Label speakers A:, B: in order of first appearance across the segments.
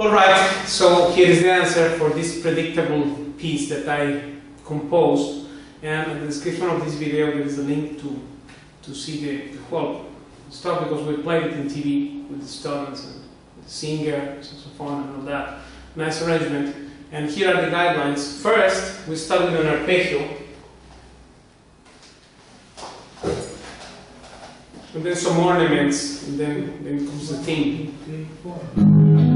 A: Alright, so here is the answer for this predictable piece that I composed. And in the description of this video there is a link to, to see the, the whole stuff because we played it in TV with the students and the singer, saxophone and all that. Nice arrangement. And here are the guidelines. First, we start with an arpeggio. And then some ornaments, and then, then comes the theme.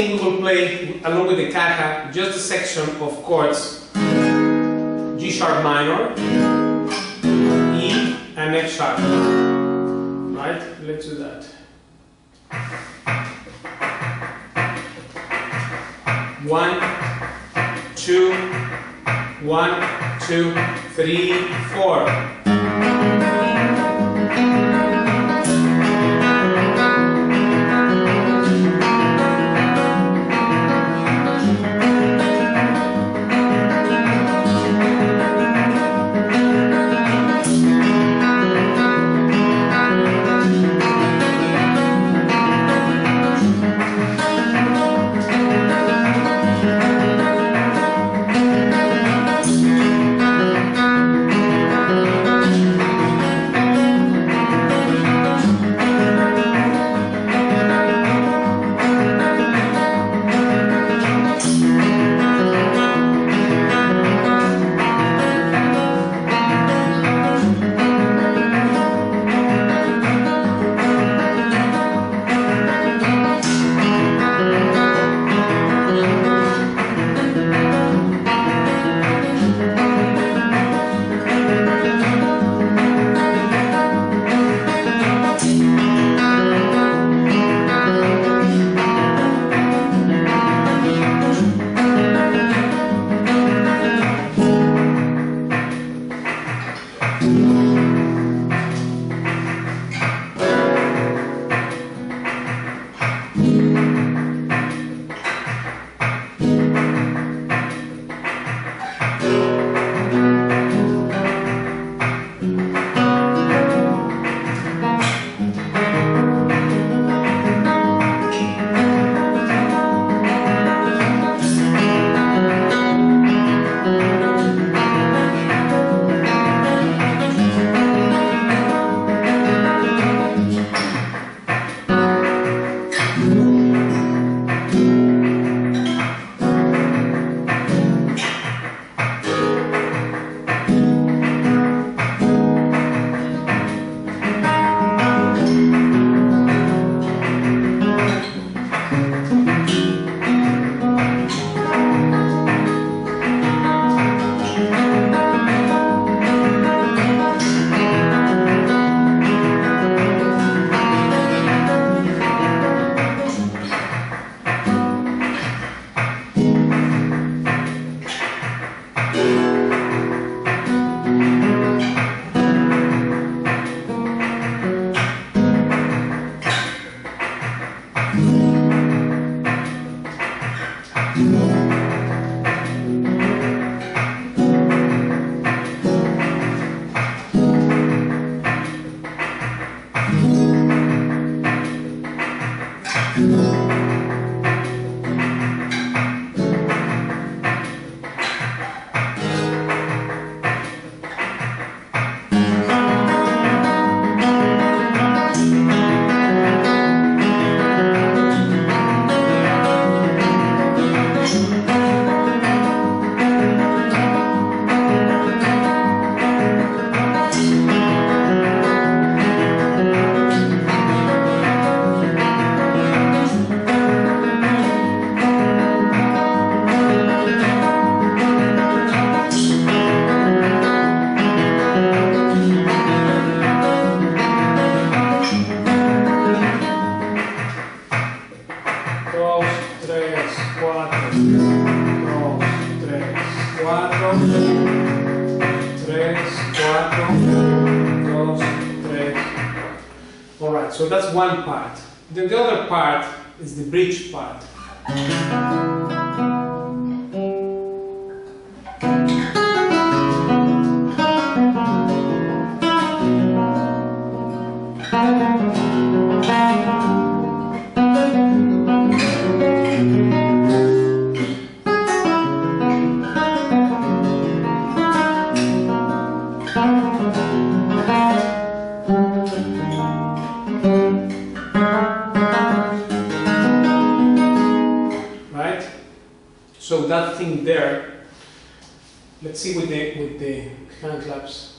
A: Thing we will play along with the caja, just a section of chords G sharp minor, E and F sharp. Right? Let's do that. One, two, one, two, three, four. So that's one part. The other part is the bridge part. The hand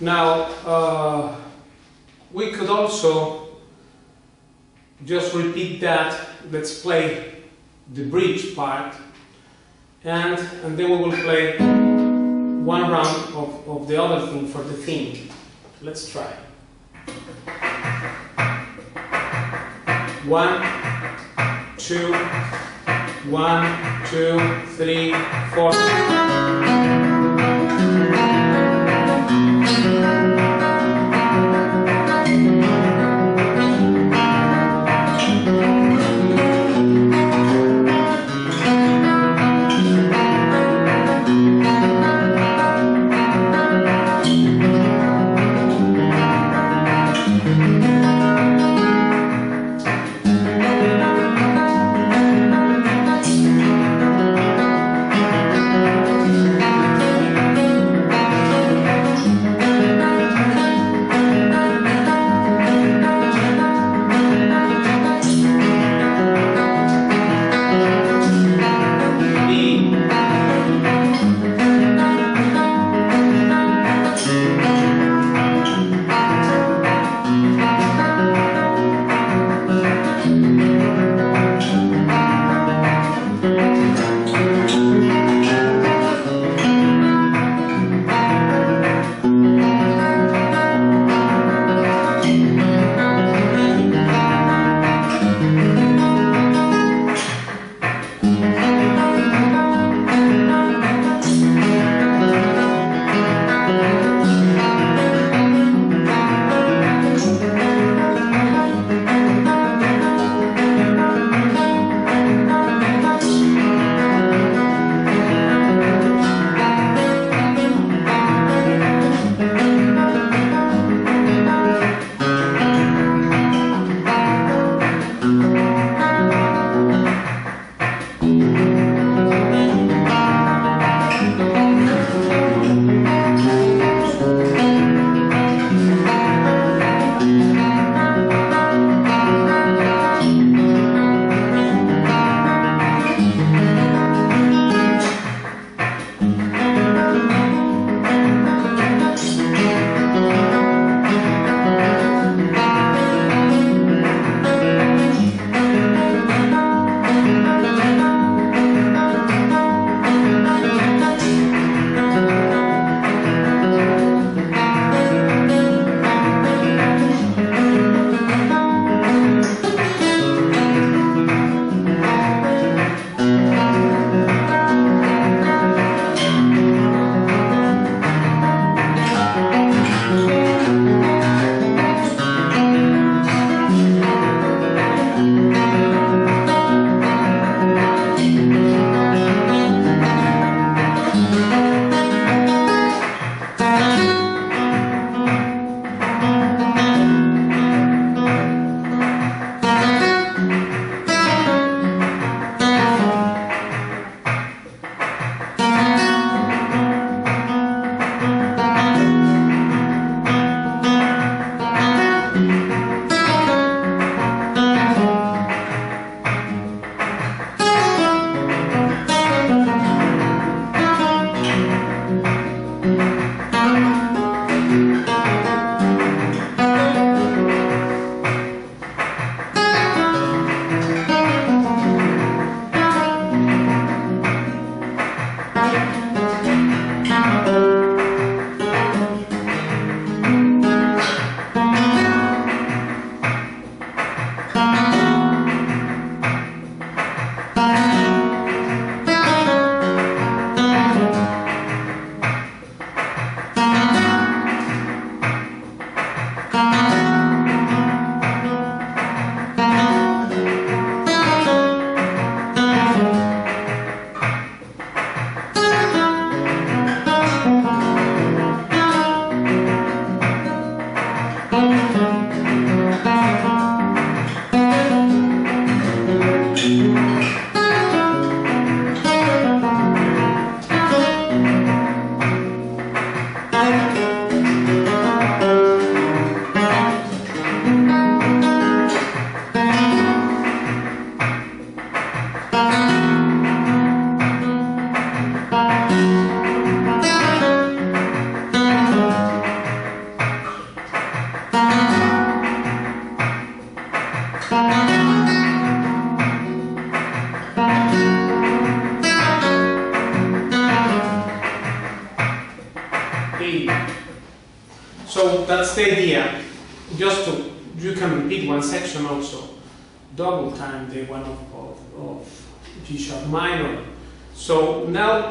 A: Now, uh, we could also just repeat that. Let's play the bridge part, and, and then we will play one round of, of the other thing for the theme. Let's try. One, two, one, two, three, four.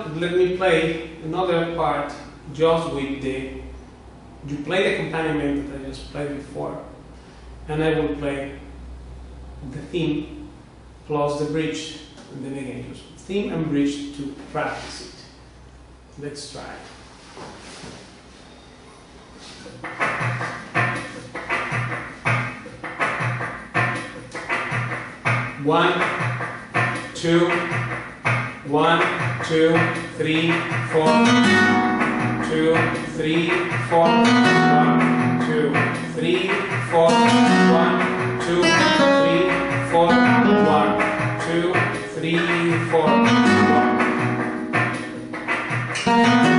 A: Let me play another part just with the, you play the accompaniment that I just played before, and I will play the theme plus the bridge, and then again just theme and bridge to practice it. Let's try. One, two, one, two, three, four, two, three, four, one, two, three, four, one, two, three, four, one, two, three, four, one.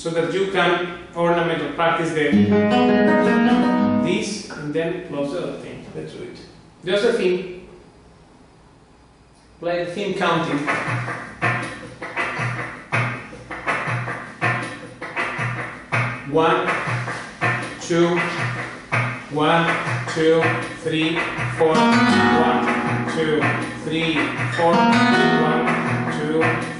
A: So that you can ornament or practice the this and then close the other thing. Let's do it. Just the theme. Play the theme counting. One, two, one, two, three, four, one, two, three, four, one, two,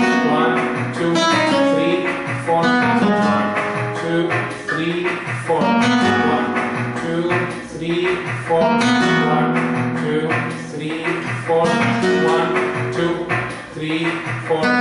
A: for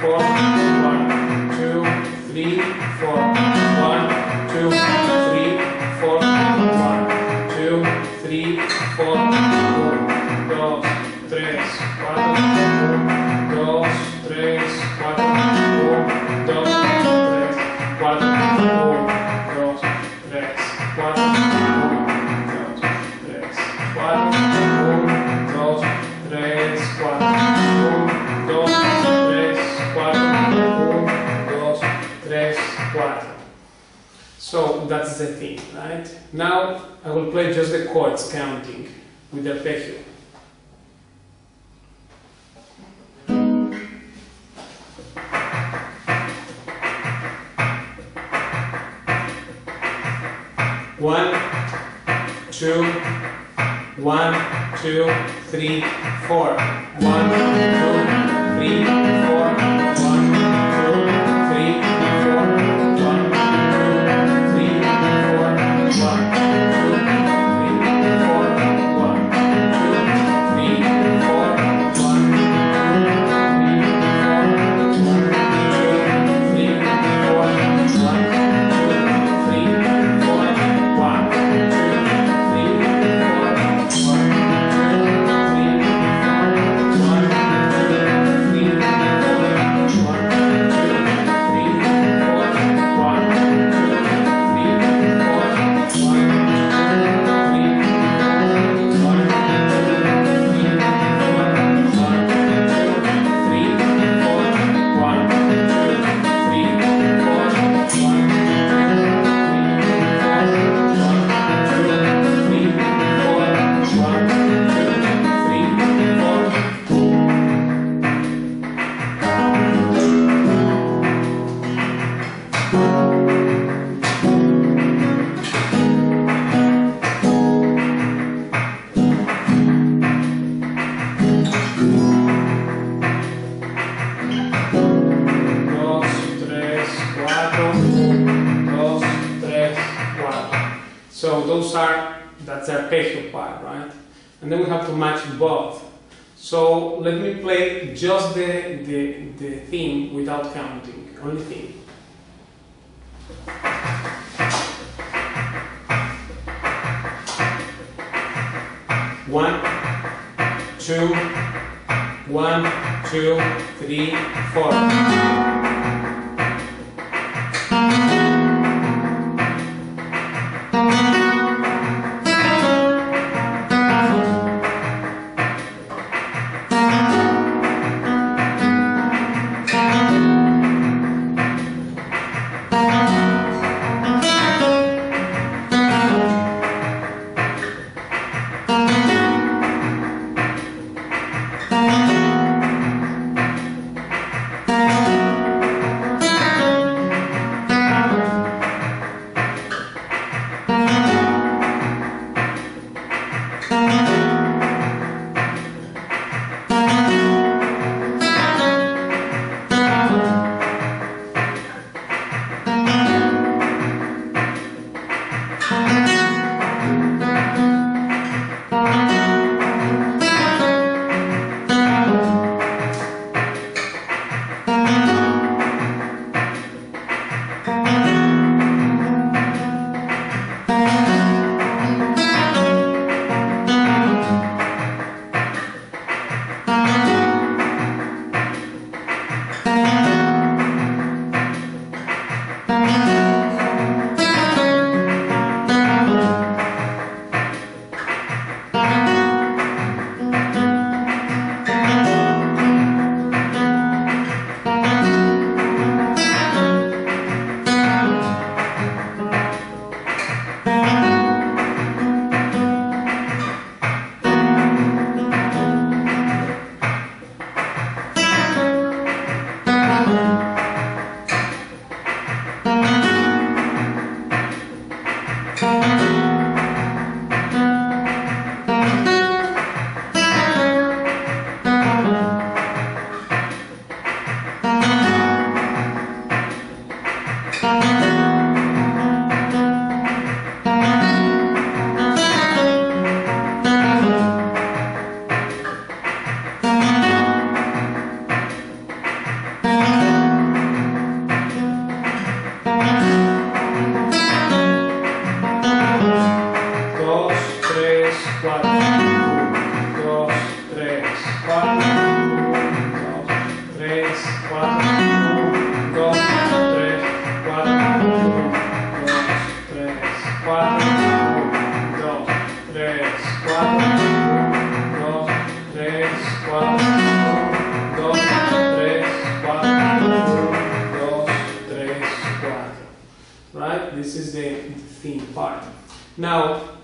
A: four, one, two, three, four. the thing, right? Now I will play just the chords counting with the arpeggio. One, two, one, two, three, four. One,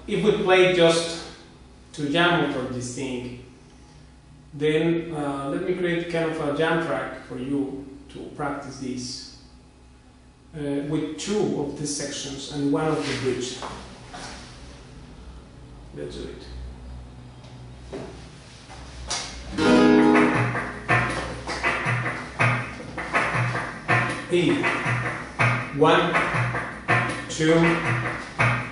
A: if we play just to jam over this thing, then uh, let me create kind of a jam track for you to practice this uh, with two of these sections and one of the bridge. Let's do it. E. One, two,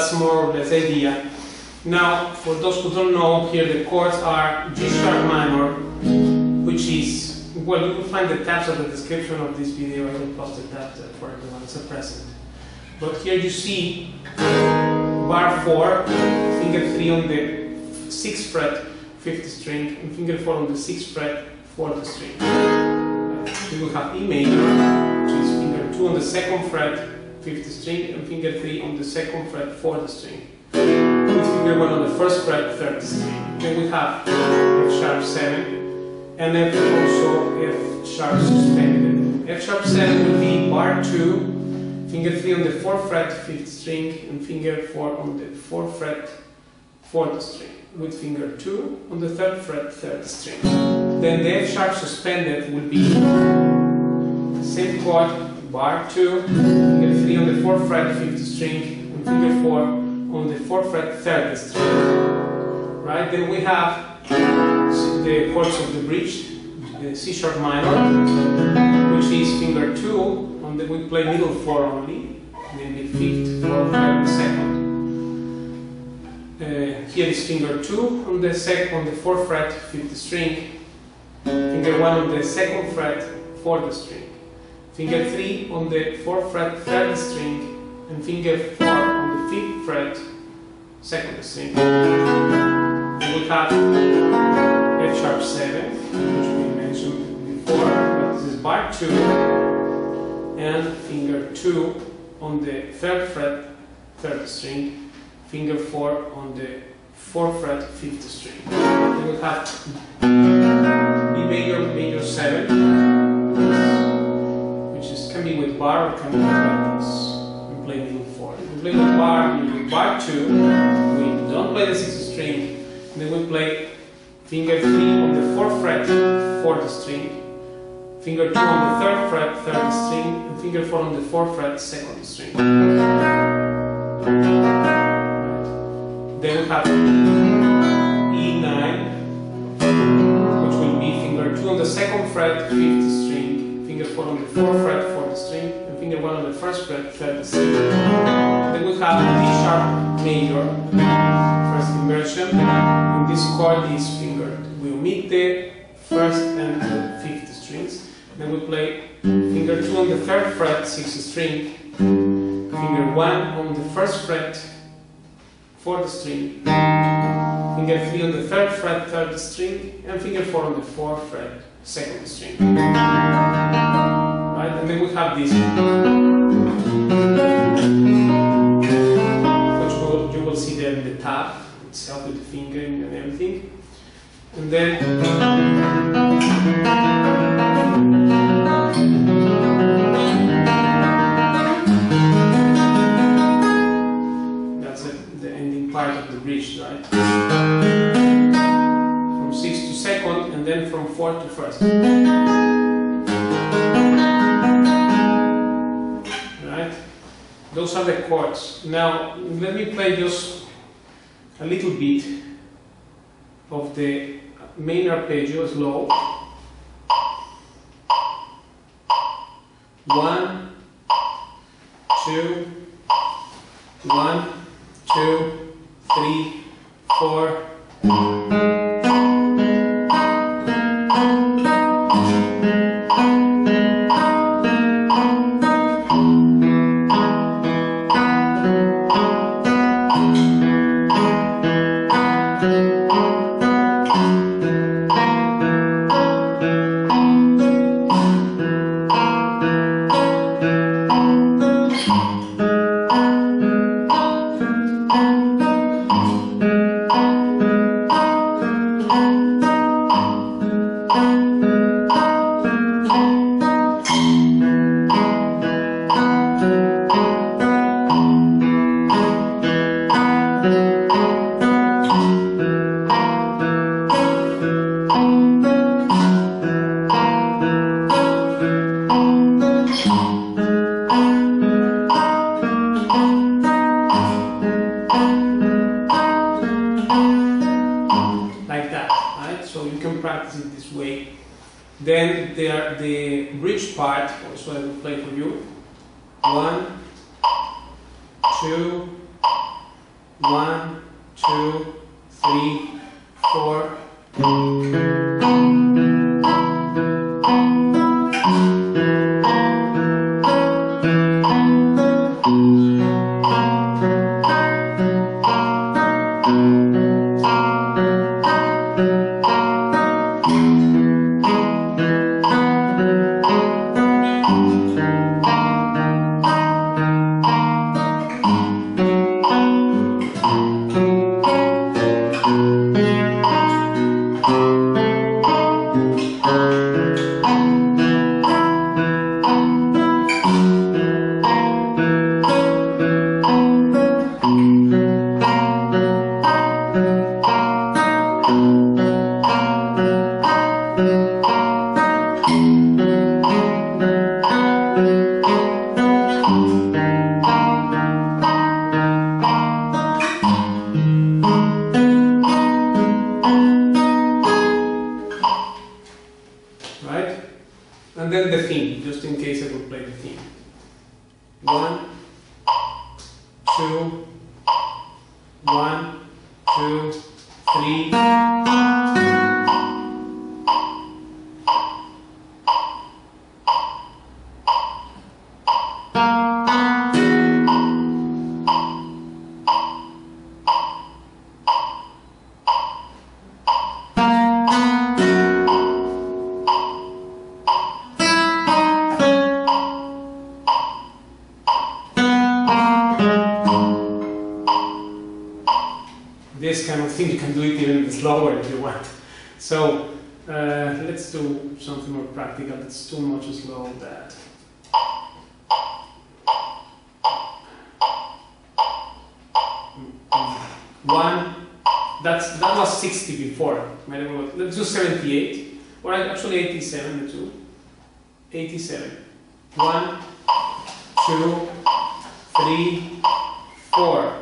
A: That's more or less the idea. Now, for those who don't know, here the chords are G sharp minor, which is, well, you will find the tabs at the description of this video. I will post the tabs for everyone as a present. But here you see bar 4, finger 3 on the 6th fret, 5th string, and finger 4 on the 6th fret, 4th string. We will have E major, which is finger 2 on the 2nd fret, 5th string, and finger 3 on the 2nd fret, 4th string. With finger 1 on the 1st fret, 3rd string. Then we have F sharp 7, and F also F sharp suspended. F sharp 7 will be bar 2, finger 3 on the 4th fret, 5th string, and finger 4 on the 4th fret, 4th string, with finger 2 on the 3rd fret, 3rd string. Then the F sharp suspended will be the same chord, bar 2, finger 3 on the 4th fret, 5th string, and finger 4 on the 4th fret, 3rd string. Right? Then we have the chords of the bridge, the C sharp minor, which is finger 2 on the we play middle 4 only, then the 5th, 4th, 5th, 2nd. Uh, here is finger 2 on the sec on the 4th fret, 5th string, finger 1 on the 2nd fret, 4th string, finger 3 on the 4th fret, 3rd string, and finger 4 on the 5th fret, 2nd string. We have F sharp 7, which we mentioned before, but this is bar 2, and finger 2 on the 3rd fret, 3rd string, finger 4 on the 4th fret, 5th string. We have B major, major 7, is with bar with this. We play middle 4. We play with bar, we do bar 2, we don't play the 6th string, then we play finger 3 on the 4th fret, 4th string, finger 2 on the 3rd fret, 3rd string, and finger 4 on the 4th fret, 2nd string. Then we have E9, which will be finger 2 on the 2nd fret, 5th string, finger 4 on the 4th fret, 4th string, and finger 1 on the 1st fret, 3rd string. Then we have D sharp major, first inversion, and this chord is fingered. We omit the 1st and the 5th strings. Then we play finger 2 on the 3rd fret, 6th string, finger 1 on the 1st fret, fourth string, finger 3 on the 3rd fret, 3rd string, and finger 4 on the 4th fret, 2nd string. And then we have this, which you will see there in the tab itself with the fingering and everything. And then that's the, ending part of the bridge, right? From sixth to 2nd and then from 4th to 1st. Those are the chords. Now, let me play just a little bit of the main arpeggio slow. One, two, one, two, three, four. that. One, that's, that was 60 before. Let's do 78, or actually 87, the two. 87. One, two, three, four.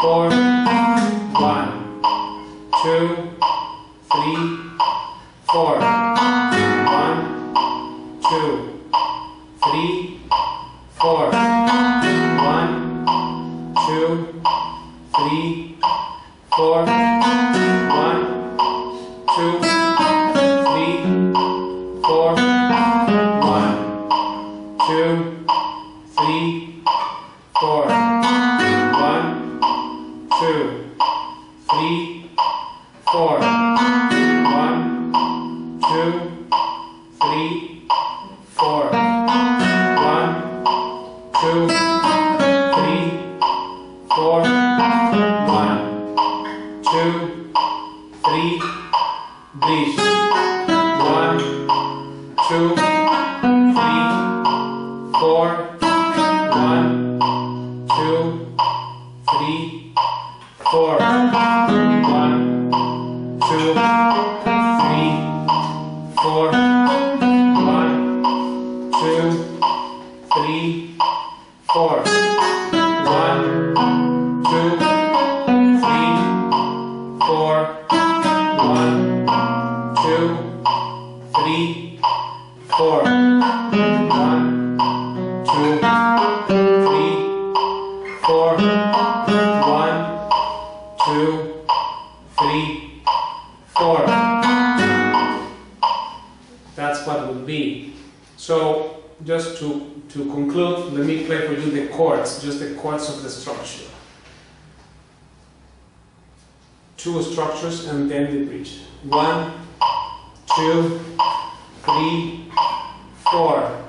A: for chords, just the chords of the structure. Two structures and then the bridge. One, two, three, four.